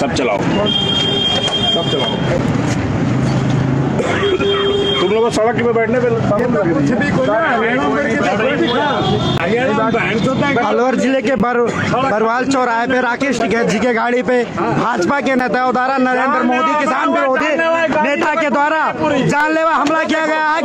सब चलाओ। सब चलाओ। तुम लोग सड़क पे बैठने पे कुछ भी अलवर ज़िले के बर, बरवाल चौराहे पे राकेश टिकैत जी के गाड़ी पे भाजपा के नेताओं द्वारा नरेंद्र मोदी किसान विरोधी नेता के द्वारा जानलेवा हमला किया गया। है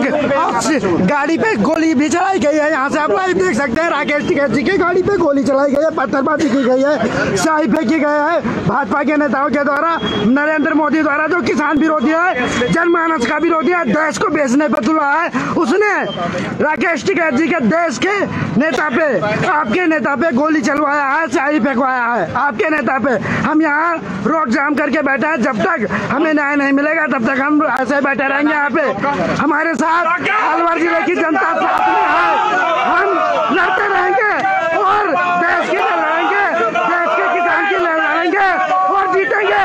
गाड़ी पे गोली भी चलाई गई है। यहाँ से आप लाइव देख सकते हैं। राकेश टिकैत जी की गाड़ी पे गोली चलाई गई है। पत्थरबाजी की गई है। शाही फेंकी गया है। भाजपा के नेताओं के द्वारा नरेंद्र मोदी द्वारा जो किसान विरोधी है जनमानस का विरोधी है देश को बेचने पे तुला है। उसने राकेश टिकैत जी के देश के नेता पे आपके नेता पे गोली चलवाया है शाही फेंकवाया है। आपके नेता पे। हम यहाँ रोड जाम करके बैठे हैं। जब तक हमें न्याय नहीं मिलेगा तब तक हम ऐसे बैठे रहेंगे यहाँ पे। हमारे साथ अलवर ज़िले की जनता साथ में है। हम लड़ते रहेंगे और देश की लड़ाएँगे देश के किसान की लड़ाएँगे और जीतेंगे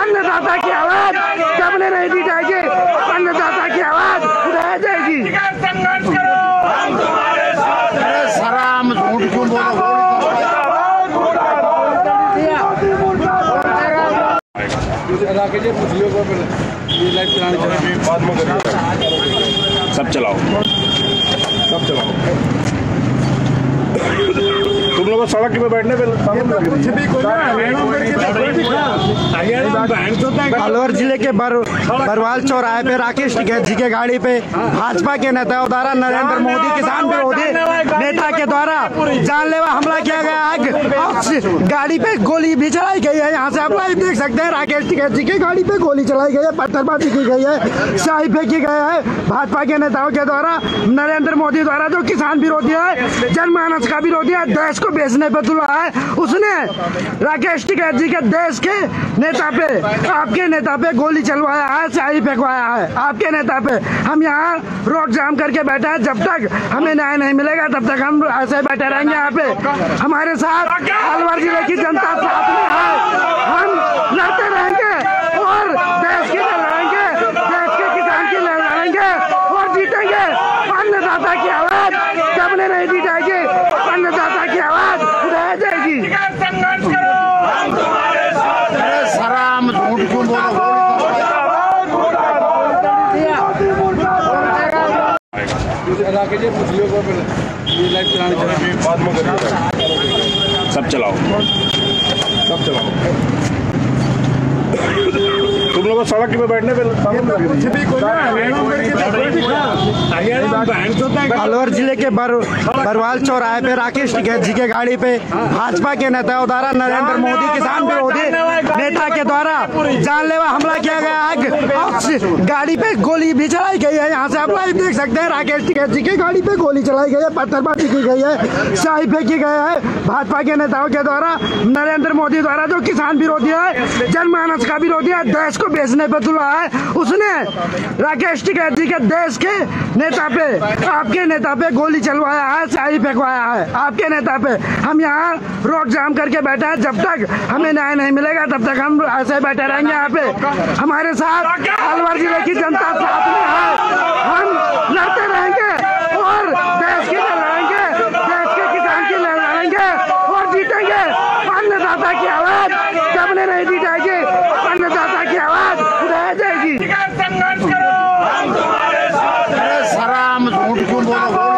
अन्नदाता की आवाज़ सबने नहीं दी जाएगी अन्नदाता की आवाज़ उठाई जाएगी सराम झूठ क्यों बोलो जी पूछ लियो लाइट चलानी बाद में सब चलाओ। सब चलाओ। तुम लोग सड़क पे बैठने पे कुछ भी अलवर ज़िले के बर, बरवाल चौराहे पे राकेश टिकैत जी के गाड़ी पे भाजपा के नेता द्वारा नरेंद्र मोदी किसान विरोधी नेता के द्वारा जानलेवा हमला किया गया है। गाड़ी पे गोली भी चलाई गई है। यहाँ से आप लाइव देख सकते हैं, राकेश टिकैत जी की गाड़ी पे गोली चलाई गई है, पत्थरबाजी की गई है, शाही फेंकी गया है। भाजपा के नेताओं के द्वारा, नरेंद्र मोदी द्वारा जो किसान विरोधी है, जनमानस का विरोधी है, देश को बेचने पर तुला है। उसने राकेश टिकैत जी के देश के नेता पे, आपके नेता पे गोली चलवाया है, शाही फेंकवाया है। आपके नेता पे। हम यहाँ रोड जाम करके बैठे हैं। जब तक हमें न्याय नहीं मिलेगा, तब तक हम ऐसे बैठे रहेंगे यहाँ पे। हमारे साथ अलवर ज़िले की जनता साथ में है। हम लड़ते रहेंगे और देश की लड़ाएँगे देश के किसान की लड़ाएँगे और जीतेंगे। अन्नदाता की आवाज़ सबने नहीं दी जाएगी अन्नदाता की आवाज़ उठाई जाएगी। सराम झूठ क्यों बोलो? को ये सब चलाओ। सब चलाओ। लोग सड़क पे बैठने पे कुछ भी कोई अलवर ज़िले के बर, बरवाल चौराहे पे राकेश टिकैत जी के गाड़ी पे भाजपा के नेता द्वारा नरेंद्र मोदी किसान विरोधी नेता के द्वारा जानलेवा हमला किया गया। है गाड़ी पे गोली भी चलाई गई है। यहाँ से आप लाइव देख सकते हैं राकेश टिकैत जी की गाड़ी पे गोली चलाई गई है पत्थरबाजी की गई है शाही फेंकी गया है। भाजपा के नेताओं के द्वारा नरेंद्र मोदी द्वारा जो किसान विरोधी है जनमानस का विरोधी है देश को बेचने पे तुला है। उसने राकेश टिकैत जी के देश के नेता पे आपके नेता पे गोली चलवाया है शाही फेंकवाया है। आपके नेता पे। हम यहाँ रोड जाम करके बैठे हैं। जब तक हमें न्याय नहीं मिलेगा तब तक हम ऐसे बैठे रहेंगे यहाँ पे। हमारे साथ अलवर ज़िले की जनता साथ में है। Wow.